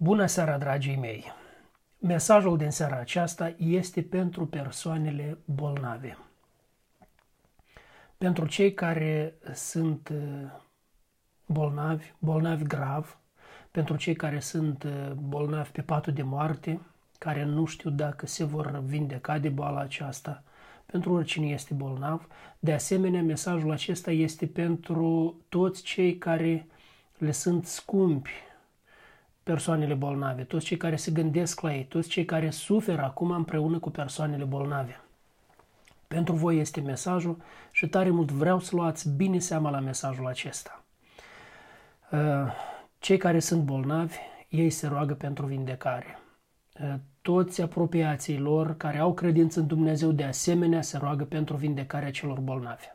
Bună seara, dragii mei! Mesajul din seara aceasta este pentru persoanele bolnave. Pentru cei care sunt uh, bolnavi, bolnavi grav, pentru cei care sunt uh, bolnavi pe patul de moarte, care nu știu dacă se vor vindeca de boala aceasta, pentru oricine este bolnav. De asemenea, mesajul acesta este pentru toți cei care le sunt scumpi persoanele bolnave, toți cei care se gândesc la ei, toți cei care suferă acum împreună cu persoanele bolnave. Pentru voi este mesajul și tare mult vreau să luați bine seama la mesajul acesta. Uh, cei care sunt bolnavi, ei se roagă pentru vindecare. Uh, toți apropiații lor care au credință în Dumnezeu de asemenea se roagă pentru vindecarea celor bolnavi.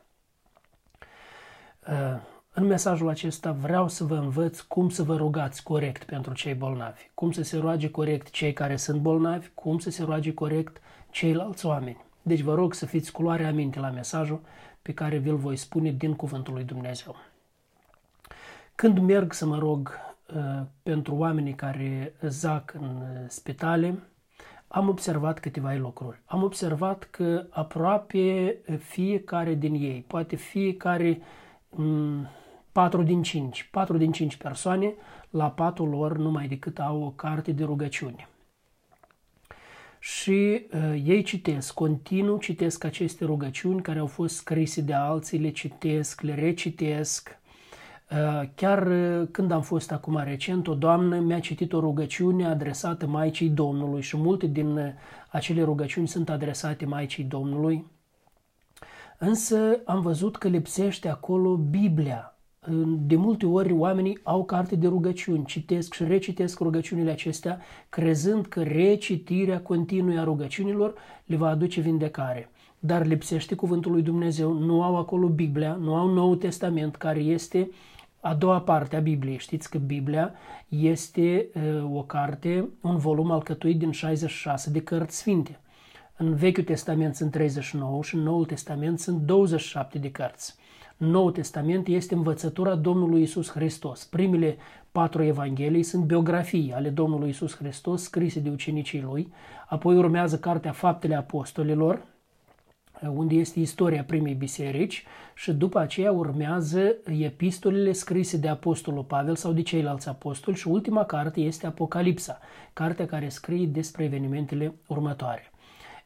Uh, în mesajul acesta vreau să vă învăț cum să vă rugați corect pentru cei bolnavi, cum să se roage corect cei care sunt bolnavi, cum să se roage corect ceilalți oameni. Deci vă rog să fiți culoare aminte la mesajul pe care vi-l voi spune din Cuvântul lui Dumnezeu. Când merg să mă rog uh, pentru oamenii care zac în spitale, am observat câteva lucruri. Am observat că aproape fiecare din ei, poate fiecare um, 4 din 5. 4 din 5 persoane la patul lor numai decât au o carte de rugăciune. Și uh, ei citesc, continuu citesc aceste rugăciuni care au fost scrise de alții, le citesc, le recitesc. Uh, chiar uh, când am fost acum recent, o doamnă mi-a citit o rugăciune adresată Maicii Domnului și multe din uh, acele rugăciuni sunt adresate Maicii Domnului. Însă am văzut că lipsește acolo Biblia, de multe ori oamenii au carte de rugăciuni, citesc și recitesc rugăciunile acestea, crezând că recitirea continuă a rugăciunilor le va aduce vindecare. Dar lipsește cuvântul lui Dumnezeu, nu au acolo Biblia, nu au Noul Testament, care este a doua parte a Bibliei. Știți că Biblia este uh, o carte, un volum alcătuit din 66 de cărți sfinte. În Vechiul Testament sunt 39 și în Noul Testament sunt 27 de cărți. Noul Testament este învățătura Domnului Isus Hristos. Primele patru evanghelii sunt biografii ale Domnului Isus Hristos scrise de ucenicii lui, apoi urmează cartea Faptele Apostolilor, unde este istoria primei biserici și după aceea urmează epistolele scrise de Apostolul Pavel sau de ceilalți apostoli și ultima carte este Apocalipsa, cartea care scrie despre evenimentele următoare.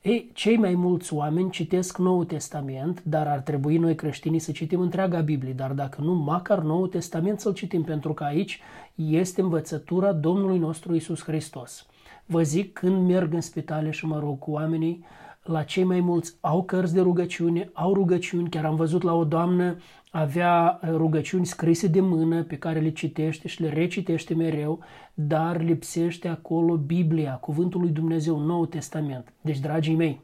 Ei, cei mai mulți oameni citesc Noul Testament, dar ar trebui noi creștinii să citim întreaga Biblie, dar dacă nu, măcar Noul Testament să-l citim, pentru că aici este învățătura Domnului nostru Isus Hristos. Vă zic, când merg în spitale și mă rog cu oamenii, la cei mai mulți au cărți de rugăciune, au rugăciuni, chiar am văzut la o doamnă avea uh, rugăciuni scrise de mână pe care le citește și le recitește mereu, dar lipsește acolo Biblia, Cuvântul lui Dumnezeu, Nou Testament. Deci, dragii mei,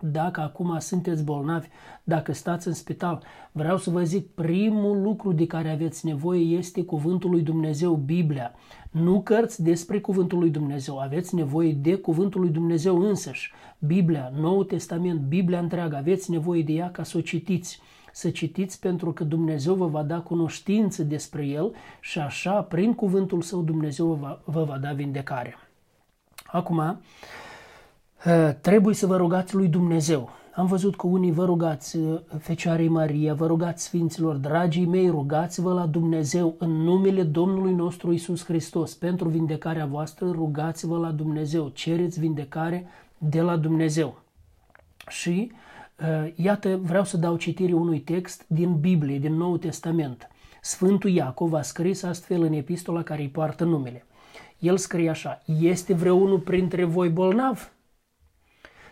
dacă acum sunteți bolnavi, dacă stați în spital, vreau să vă zic, primul lucru de care aveți nevoie este Cuvântul lui Dumnezeu, Biblia. Nu cărți despre Cuvântul lui Dumnezeu, aveți nevoie de Cuvântul lui Dumnezeu însăși. Biblia, Nou Testament, Biblia întreagă, aveți nevoie de ea ca să o citiți să citiți pentru că Dumnezeu vă va da cunoștință despre El și așa, prin cuvântul Său, Dumnezeu vă va, vă va da vindecare. Acum, ă, trebuie să vă rugați lui Dumnezeu. Am văzut că unii vă rugați ă, Fecioarei Maria, vă rugați Sfinților, dragii mei, rugați-vă la Dumnezeu în numele Domnului nostru Isus Hristos. Pentru vindecarea voastră, rugați-vă la Dumnezeu, cereți vindecare de la Dumnezeu. Și uh, iată, vreau să dau citire unui text din Biblie, din Noul Testament. Sfântul Iacov a scris astfel în epistola care îi poartă numele. El scrie așa, este vreunul printre voi bolnav?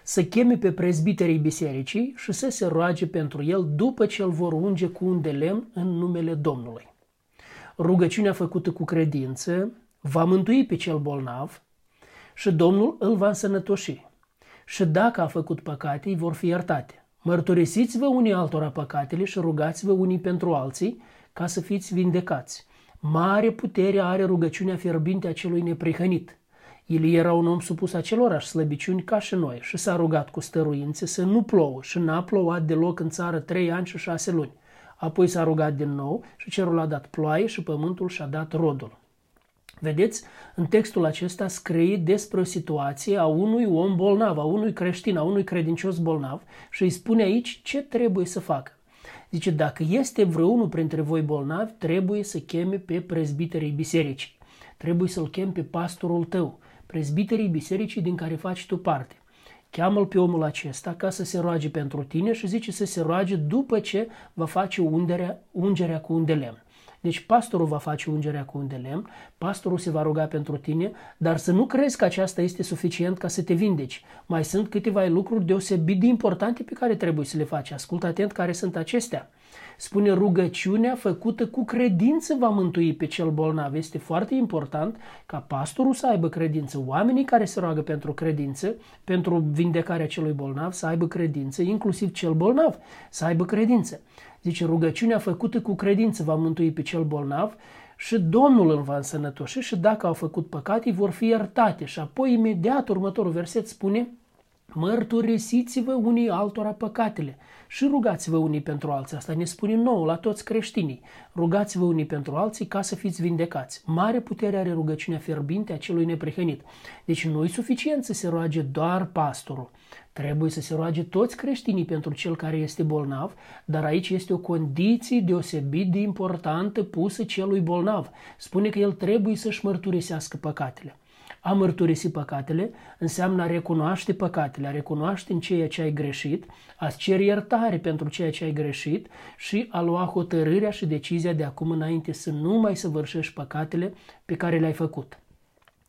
Să cheme pe prezbiterii bisericii și să se roage pentru el după ce îl vor unge cu un de lemn în numele Domnului. Rugăciunea făcută cu credință va mântui pe cel bolnav și Domnul îl va însănătoși și dacă a făcut păcate, îi vor fi iertate. Mărturisiți-vă unii altora păcatele și rugați-vă unii pentru alții ca să fiți vindecați. Mare putere are rugăciunea fierbinte a celui neprihănit. El era un om supus acelorași slăbiciuni ca și noi și s-a rugat cu stăruințe să nu plouă și n-a plouat deloc în țară trei ani și șase luni. Apoi s-a rugat din nou și cerul a dat ploaie și pământul și-a dat rodul. Vedeți, în textul acesta scrie despre o situație a unui om bolnav, a unui creștin, a unui credincios bolnav și îi spune aici ce trebuie să facă. Zice, dacă este vreunul printre voi bolnavi, trebuie să cheme pe prezbiterii bisericii. Trebuie să-l chem pe pastorul tău, prezbiterii bisericii din care faci tu parte. Cheamă-l pe omul acesta ca să se roage pentru tine și zice să se roage după ce va face ungerea, ungerea cu un de lemn. Deci pastorul va face ungerea cu un de lemn, pastorul se va ruga pentru tine, dar să nu crezi că aceasta este suficient ca să te vindeci. Mai sunt câteva lucruri deosebit de importante pe care trebuie să le faci. Ascultă atent care sunt acestea. Spune rugăciunea făcută cu credință va mântui pe cel bolnav. Este foarte important ca pastorul să aibă credință, oamenii care se roagă pentru credință, pentru vindecarea celui bolnav, să aibă credință, inclusiv cel bolnav să aibă credință. Zice, rugăciunea făcută cu credință va mântui pe cel bolnav și Domnul îl va însănătoși și dacă au făcut păcate, vor fi iertate. Și apoi, imediat, următorul verset spune, mărturisiți-vă unii altora păcatele și rugați-vă unii pentru alții. Asta ne spune nou la toți creștinii. Rugați-vă unii pentru alții ca să fiți vindecați. Mare putere are rugăciunea fierbinte a celui neprihănit. Deci nu e suficient să se roage doar pastorul. Trebuie să se roage toți creștinii pentru cel care este bolnav, dar aici este o condiție deosebit de importantă pusă celui bolnav. Spune că el trebuie să-și mărturisească păcatele. A mărturisi păcatele înseamnă a recunoaște păcatele, a recunoaște în ceea ce ai greșit, a cere iertare pentru ceea ce ai greșit și a lua hotărârea și decizia de acum înainte să nu mai săvârșești păcatele pe care le-ai făcut.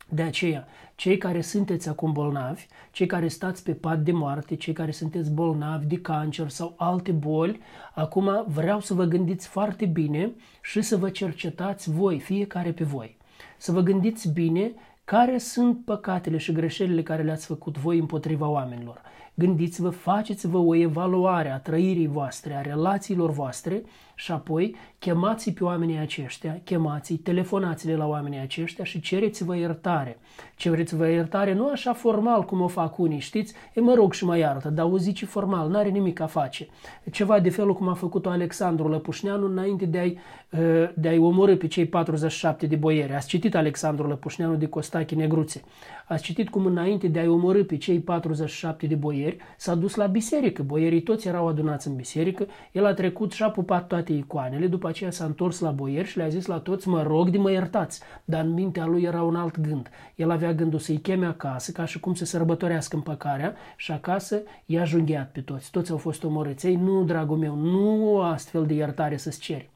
De aceea, cei care sunteți acum bolnavi, cei care stați pe pat de moarte, cei care sunteți bolnavi de cancer sau alte boli, acum vreau să vă gândiți foarte bine și să vă cercetați voi, fiecare pe voi. Să vă gândiți bine care sunt păcatele și greșelile care le-ați făcut voi împotriva oamenilor. Gândiți-vă, faceți-vă o evaluare a trăirii voastre, a relațiilor voastre și apoi chemați pe oamenii aceștia, chemați telefonați-le la oamenii aceștia și cereți-vă iertare. Cereți-vă iertare nu așa formal cum o fac unii, știți? E mă rog și mă iartă, dar o zici formal, n-are nimic a face. Ceva de felul cum a făcut-o Alexandru Lăpușneanu înainte de a-i, ă, de a-i omorâ pe cei 47 de boieri. Ați citit Alexandru Lăpușneanu de Costache Negruțe. Ați citit cum înainte de a-i omorâ pe cei 47 de boieri s-a dus la biserică. Boierii toți erau adunați în biserică. El a trecut și a pupat toate icoanele. După aceea s-a întors la boieri și le-a zis la toți, mă rog de mă iertați. Dar în mintea lui era un alt gând. El avea gândul să-i cheme acasă ca și cum să sărbătorească împăcarea și acasă i-a junghiat pe toți. Toți au fost omorâți. Ei, nu, dragul meu, nu astfel de iertare să-ți ceri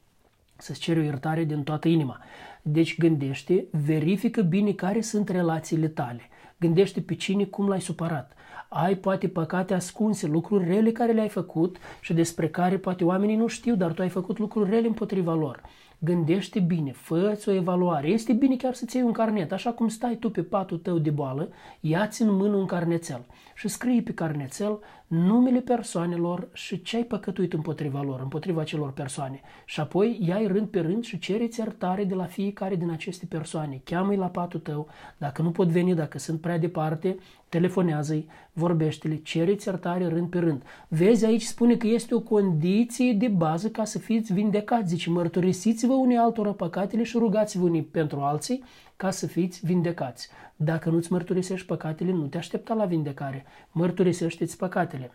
să-ți ceri o iertare din toată inima. Deci gândește, verifică bine care sunt relațiile tale. Gândește pe cine, cum l-ai supărat. Ai poate păcate ascunse, lucruri rele care le-ai făcut și despre care poate oamenii nu știu, dar tu ai făcut lucruri rele împotriva lor gândește bine, fă o evaluare. Este bine chiar să-ți iei un carnet, așa cum stai tu pe patul tău de boală, ia-ți în mână un carnețel și scrii pe carnețel numele persoanelor și ce ai păcătuit împotriva lor, împotriva celor persoane. Și apoi iai rând pe rând și cereți iertare de la fiecare din aceste persoane. Cheamă-i la patul tău, dacă nu pot veni, dacă sunt prea departe, telefonează-i, vorbește-le, cereți iertare rând pe rând. Vezi, aici spune că este o condiție de bază ca să fiți vindecați. Zice, mărturisiți-vă unii altora păcatele și rugați-vă unii pentru alții ca să fiți vindecați. Dacă nu-ți mărturisești păcatele, nu te aștepta la vindecare. Mărturisește-ți păcatele.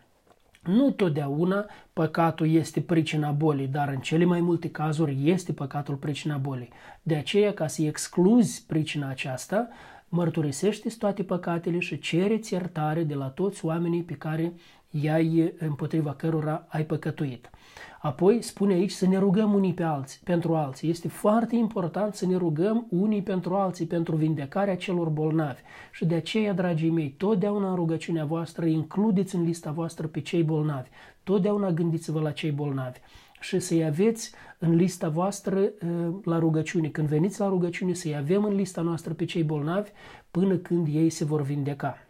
Nu totdeauna păcatul este pricina bolii, dar în cele mai multe cazuri este păcatul pricina bolii. De aceea, ca să excluzi pricina aceasta, mărturisește toate păcatele și cereți iertare de la toți oamenii pe care i-ai împotriva cărora ai păcătuit. Apoi spune aici să ne rugăm unii pe alții, pentru alții. Este foarte important să ne rugăm unii pentru alții, pentru vindecarea celor bolnavi. Și de aceea, dragii mei, totdeauna în rugăciunea voastră includeți în lista voastră pe cei bolnavi. Totdeauna gândiți-vă la cei bolnavi și să-i aveți în lista voastră uh, la rugăciune. Când veniți la rugăciune, să-i avem în lista noastră pe cei bolnavi până când ei se vor vindeca.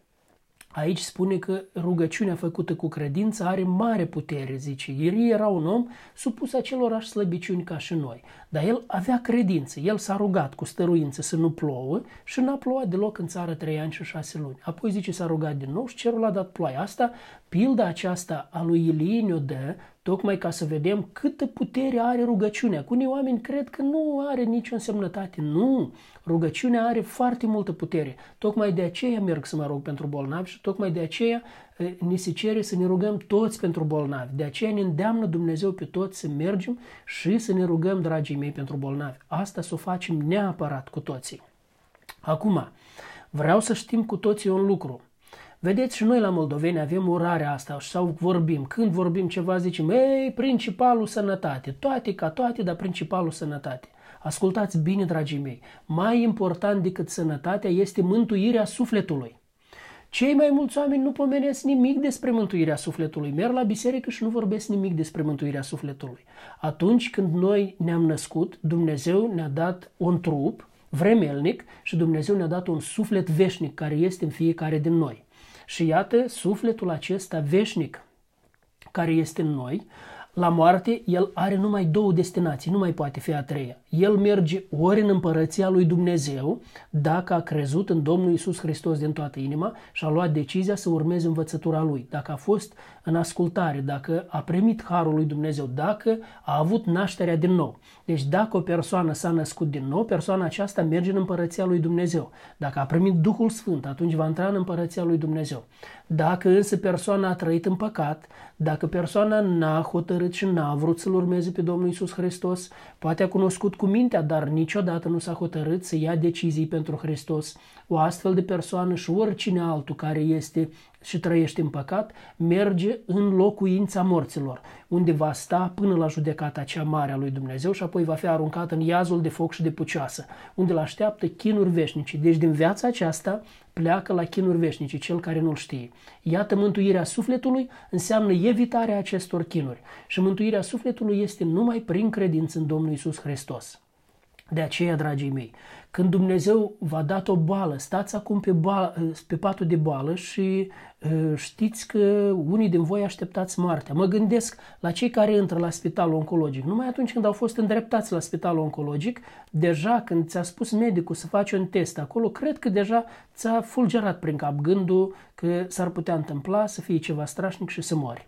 Aici spune că rugăciunea făcută cu credință are mare putere, zice. El era un om supus acelorași slăbiciuni ca și noi, dar el avea credință. El s-a rugat cu stăruință să nu plouă și n-a plouat deloc în țară trei ani și șase luni. Apoi zice s-a rugat din nou și cerul a dat ploaie. Asta, pilda aceasta a lui Ilie ne-o dă tocmai ca să vedem câtă putere are rugăciunea. Cu unii oameni cred că nu are nicio însemnătate. Nu! Rugăciunea are foarte multă putere. Tocmai de aceea merg să mă rog pentru bolnavi și tocmai de aceea ni se cere să ne rugăm toți pentru bolnavi. De aceea ne îndeamnă Dumnezeu pe toți să mergem și să ne rugăm, dragii mei, pentru bolnavi. Asta să o facem neapărat cu toții. Acum, vreau să știm cu toții un lucru. Vedeți, și noi la moldoveni avem orarea asta sau vorbim. Când vorbim ceva zicem, ei, principalul sănătate. Toate ca toate, dar principalul sănătate. Ascultați bine, dragii mei. Mai important decât sănătatea este mântuirea sufletului. Cei mai mulți oameni nu pomenesc nimic despre mântuirea sufletului. Merg la biserică și nu vorbesc nimic despre mântuirea sufletului. Atunci când noi ne-am născut, Dumnezeu ne-a dat un trup vremelnic și Dumnezeu ne-a dat un suflet veșnic care este în fiecare din noi. Și iată, sufletul acesta veșnic care este în noi, la moarte, el are numai două destinații, nu mai poate fi a treia. El merge ori în împărăția lui Dumnezeu, dacă a crezut în Domnul Isus Hristos din toată inima și a luat decizia să urmeze învățătura lui, dacă a fost în ascultare, dacă a primit harul lui Dumnezeu, dacă a avut nașterea din nou. Deci dacă o persoană s-a născut din nou, persoana aceasta merge în împărăția lui Dumnezeu. Dacă a primit Duhul Sfânt, atunci va intra în împărăția lui Dumnezeu. Dacă însă persoana a trăit în păcat, dacă persoana n-a hotărât și n-a vrut să-L urmeze pe Domnul Isus Hristos, poate a cunoscut cu mintea, dar niciodată nu s-a hotărât să ia decizii pentru Hristos, o astfel de persoană și oricine altul care este și trăiește în păcat, merge în locuința morților, unde va sta până la judecata cea mare a lui Dumnezeu și apoi va fi aruncat în iazul de foc și de pucioasă, unde îl așteaptă chinuri veșnice. Deci din viața aceasta pleacă la chinuri veșnice, cel care nu-l știe. Iată, mântuirea sufletului înseamnă evitarea acestor chinuri. Și mântuirea sufletului este numai prin credință în Domnul Isus Hristos. De aceea, dragii mei, când Dumnezeu v-a dat o boală, stați acum pe, boală, pe patul de boală și uh, știți că unii din voi așteptați moartea. Mă gândesc la cei care intră la spitalul oncologic. Numai atunci când au fost îndreptați la spitalul oncologic, deja când ți-a spus medicul să faci un test acolo, cred că deja ți-a fulgerat prin cap gândul că s-ar putea întâmpla să fie ceva strașnic și să mori.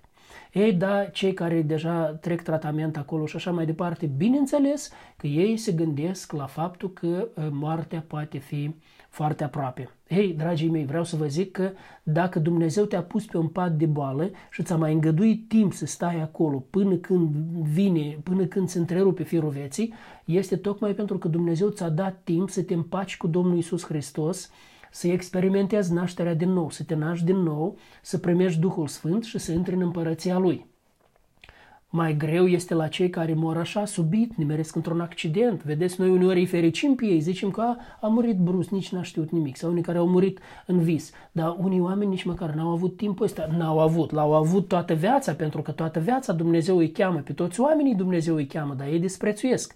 Ei, da, cei care deja trec tratament acolo și așa mai departe, bineînțeles că ei se gândesc la faptul că uh, moartea poate fi foarte aproape. Ei, dragii mei, vreau să vă zic că dacă Dumnezeu te-a pus pe un pat de boală și ți-a mai îngăduit timp să stai acolo până când vine, până când se întrerupe firul vieții, este tocmai pentru că Dumnezeu ți-a dat timp să te împaci cu Domnul Isus Hristos să experimentezi nașterea din nou, să te naști din nou, să primești Duhul Sfânt și să intri în împărăția Lui. Mai greu este la cei care mor așa, subit, nimeresc într-un accident. Vedeți, noi uneori îi fericim pe ei, zicem că a, a murit brusc, nici n-a știut nimic. Sau unii care au murit în vis. Dar unii oameni nici măcar n-au avut timpul ăsta. N-au avut, l-au avut toată viața, pentru că toată viața Dumnezeu îi cheamă. Pe toți oamenii Dumnezeu îi cheamă, dar ei disprețuiesc.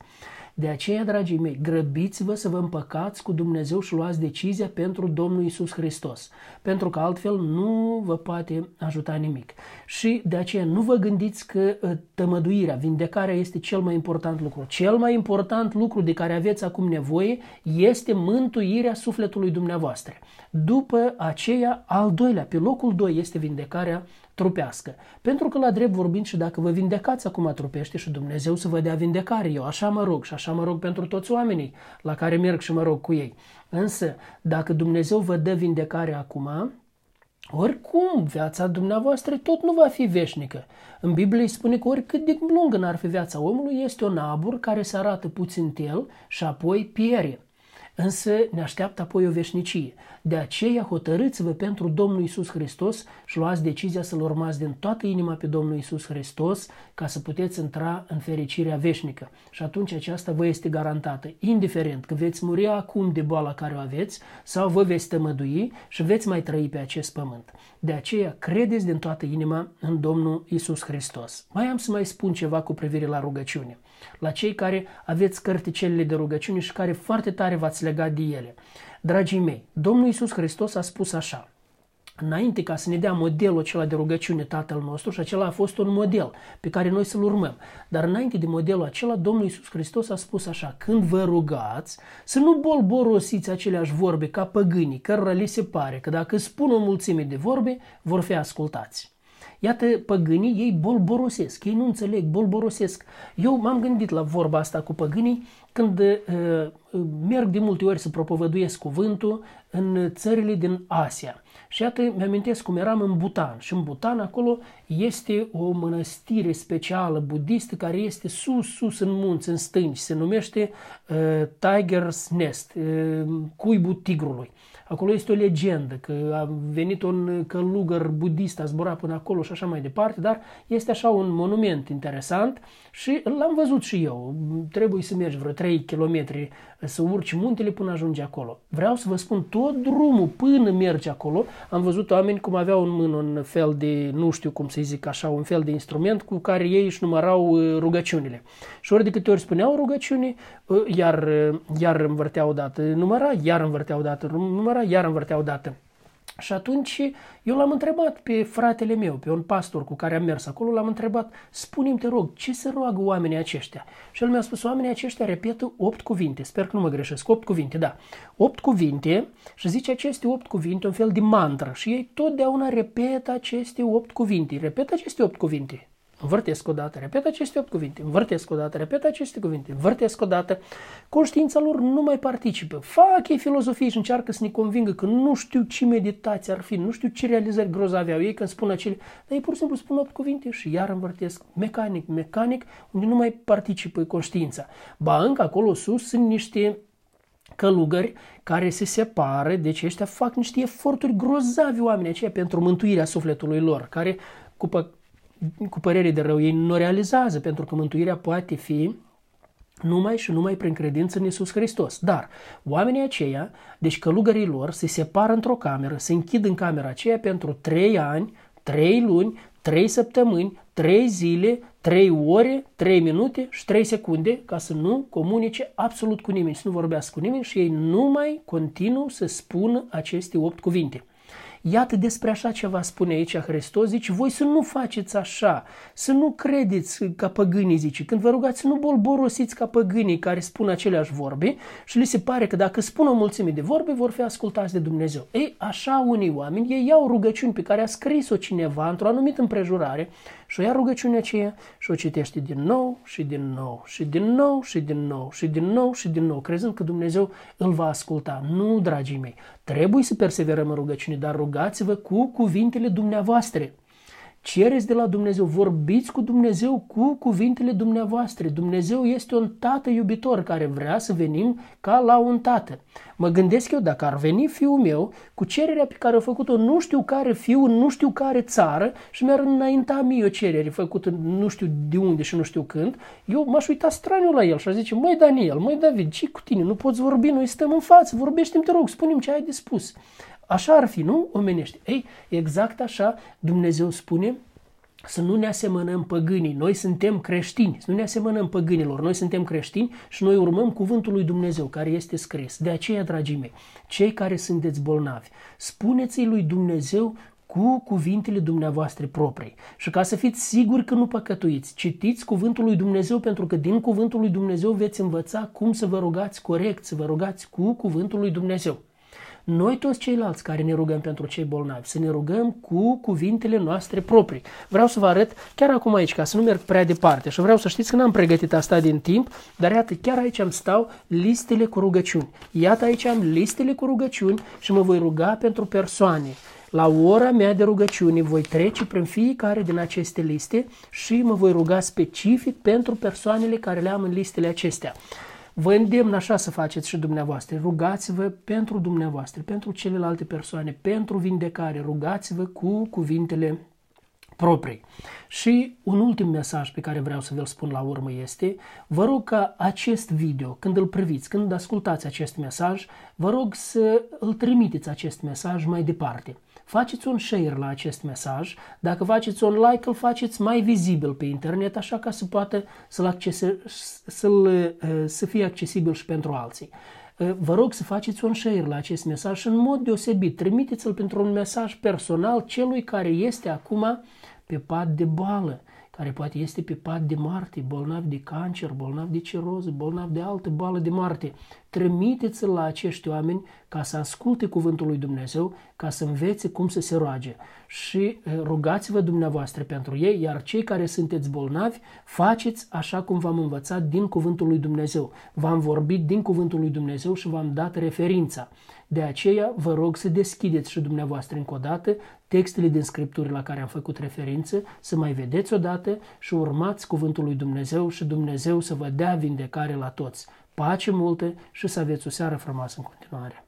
De aceea, dragii mei, grăbiți-vă să vă împăcați cu Dumnezeu și luați decizia pentru Domnul Isus Hristos, pentru că altfel nu vă poate ajuta nimic. Și de aceea nu vă gândiți că ă, tămăduirea, vindecarea este cel mai important lucru. Cel mai important lucru de care aveți acum nevoie este mântuirea sufletului dumneavoastră. După aceea, al doilea, pe locul 2 este vindecarea trupească. Pentru că la drept vorbind și dacă vă vindecați acum trupește și Dumnezeu să vă dea vindecare, eu așa mă rog și așa mă rog pentru toți oamenii la care merg și mă rog cu ei. Însă, dacă Dumnezeu vă dă vindecare acum, oricum, viața dumneavoastră tot nu va fi veșnică. În Biblie spune că oricât de lungă n-ar fi viața omului, este un abur care se arată puțin el și apoi pierde. Însă ne așteaptă apoi o veșnicie. De aceea hotărâți-vă pentru Domnul Isus Hristos și luați decizia să-L urmați din toată inima pe Domnul Isus Hristos ca să puteți intra în fericirea veșnică. Și atunci aceasta vă este garantată, indiferent că veți muri acum de boala care o aveți sau vă veți tămădui și veți mai trăi pe acest pământ. De aceea credeți din toată inima în Domnul Isus Hristos. Mai am să mai spun ceva cu privire la rugăciune. La cei care aveți cărticelele de rugăciune și care foarte tare v-ați legat de ele. Dragii mei, Domnul Iisus Hristos a spus așa, Înainte ca să ne dea modelul acela de rugăciune Tatăl nostru și acela a fost un model pe care noi să-l urmăm. Dar înainte de modelul acela, Domnul Iisus Hristos a spus așa, când vă rugați, să nu bolborosiți aceleași vorbe ca păgânii, cărora li se pare că dacă spun o mulțime de vorbe, vor fi ascultați. Iată, păgânii, ei bolborosesc, ei nu înțeleg, bolborosesc. Eu m-am gândit la vorba asta cu păgânii când uh, merg de multe ori să propovăduiesc cuvântul în țările din Asia. Și iată, mi-amintesc cum eram în Butan. Și în Butan, acolo, este o mănăstire specială budistă care este sus, sus în munți, în stânci. Se numește uh, Tiger's Nest, uh, cuibul tigrului. Acolo este o legendă că a venit un călugăr budist, a zburat până acolo și așa mai departe, dar este așa un monument interesant și l-am văzut și eu. Trebuie să mergi vreo 3 km să urci muntele până ajungi acolo. Vreau să vă spun, tot drumul până mergi acolo, am văzut oameni cum aveau în mână un fel de, nu știu cum să zic așa, un fel de instrument cu care ei își numărau uh, rugăciunile. Și ori de câte ori spuneau rugăciuni, uh, iar, uh, iar învârteau odată număra, iar învârteau odată număra, iar învârteau odată. Și atunci eu l-am întrebat pe fratele meu, pe un pastor cu care am mers acolo, l-am întrebat, spune-mi, te rog, ce se roagă oamenii aceștia? Și el mi-a spus, oamenii aceștia repetă opt cuvinte, sper că nu mă greșesc, opt cuvinte, da, opt cuvinte și zice aceste opt cuvinte, un fel de mantră. Și ei totdeauna repetă aceste opt cuvinte, repetă aceste opt cuvinte învârtesc o dată, repet aceste opt cuvinte, învârtesc o dată, repet aceste cuvinte, învârtesc o dată, conștiința lor nu mai participă. Fac ei filozofie și încearcă să ne convingă că nu știu ce meditație ar fi, nu știu ce realizări grozave au ei când spun acele, dar ei pur și simplu spun opt cuvinte și iar învârtesc mecanic, mecanic, unde nu mai participă conștiința. Ba încă acolo sus sunt niște călugări care se separă, deci ăștia fac niște eforturi grozave oamenii aceia pentru mântuirea sufletului lor, care cu pă- cu părere de rău, ei nu realizează, pentru că mântuirea poate fi numai și numai prin credință în Iisus Hristos. Dar oamenii aceia, deci călugării lor, se separă într-o cameră, se închid în camera aceea pentru trei ani, trei luni, trei săptămâni, trei zile, trei ore, trei minute și trei secunde ca să nu comunice absolut cu nimeni, să nu vorbească cu nimeni și ei numai continuu să spună aceste opt cuvinte. Iată despre așa ceva spune aici Hristos, zice, voi să nu faceți așa, să nu credeți ca păgânii, zice, când vă rugați să nu bolborosiți ca păgânii care spun aceleași vorbe și li se pare că dacă spun o mulțime de vorbe, vor fi ascultați de Dumnezeu. Ei, așa unii oameni, ei iau rugăciuni pe care a scris-o cineva într-o anumită împrejurare și o ia rugăciunea aceea și o citește din nou și din nou și din nou și din nou și din nou și din nou, crezând că Dumnezeu îl va asculta. Nu, dragii mei, trebuie să perseverăm în rugăciune, dar rugați-vă cu cuvintele dumneavoastră. Cereți de la Dumnezeu, vorbiți cu Dumnezeu cu cuvintele dumneavoastră. Dumnezeu este un tată iubitor care vrea să venim ca la un tată. Mă gândesc eu dacă ar veni fiul meu cu cererea pe care a făcut-o nu știu care fiu, nu știu care țară și mi-ar înainta mie o cerere făcută nu știu de unde și nu știu când, eu m-aș uita straniu la el și aș zice, măi Daniel, măi David, ce cu tine? Nu poți vorbi, noi stăm în față, vorbește-mi, te rog, spune-mi ce ai de spus. Așa ar fi, nu? Omenește. Ei, exact așa Dumnezeu spune să nu ne asemănăm păgânii. Noi suntem creștini, să nu ne asemănăm păgânilor. Noi suntem creștini și noi urmăm cuvântul lui Dumnezeu care este scris. De aceea, dragii mei, cei care sunteți bolnavi, spuneți-i lui Dumnezeu cu cuvintele dumneavoastră proprii. Și ca să fiți siguri că nu păcătuiți, citiți cuvântul lui Dumnezeu pentru că din cuvântul lui Dumnezeu veți învăța cum să vă rugați corect, să vă rugați cu cuvântul lui Dumnezeu. Noi toți ceilalți care ne rugăm pentru cei bolnavi, să ne rugăm cu cuvintele noastre proprii. Vreau să vă arăt chiar acum aici, ca să nu merg prea departe și vreau să știți că n-am pregătit asta din timp, dar iată, chiar aici am stau listele cu rugăciuni. Iată aici am listele cu rugăciuni și mă voi ruga pentru persoane. La ora mea de rugăciune voi trece prin fiecare din aceste liste și mă voi ruga specific pentru persoanele care le am în listele acestea. Vă îndemn așa să faceți și dumneavoastră. Rugați-vă pentru dumneavoastră, pentru celelalte persoane, pentru vindecare. Rugați-vă cu cuvintele proprii. Și un ultim mesaj pe care vreau să vă-l spun la urmă este, vă rog ca acest video, când îl priviți, când ascultați acest mesaj, vă rog să îl trimiteți acest mesaj mai departe faceți un share la acest mesaj. Dacă faceți un like, îl faceți mai vizibil pe internet, așa ca să poată să-l accese, să-l, uh, să fie accesibil și pentru alții. Uh, vă rog să faceți un share la acest mesaj și în mod deosebit trimiteți-l pentru un mesaj personal celui care este acum pe pat de boală care poate este pe pat de moarte, bolnav de cancer, bolnav de ciroză, bolnav de altă boală de moarte. Trimiteți-l la acești oameni ca să asculte cuvântul lui Dumnezeu, ca să învețe cum să se roage. Și rugați-vă dumneavoastră pentru ei, iar cei care sunteți bolnavi, faceți așa cum v-am învățat din cuvântul lui Dumnezeu. V-am vorbit din cuvântul lui Dumnezeu și v-am dat referința. De aceea vă rog să deschideți și dumneavoastră încă o dată textele din Scripturi la care am făcut referință, să mai vedeți odată și urmați cuvântul lui Dumnezeu și Dumnezeu să vă dea vindecare la toți. Pace multe și să aveți o seară frumoasă în continuare.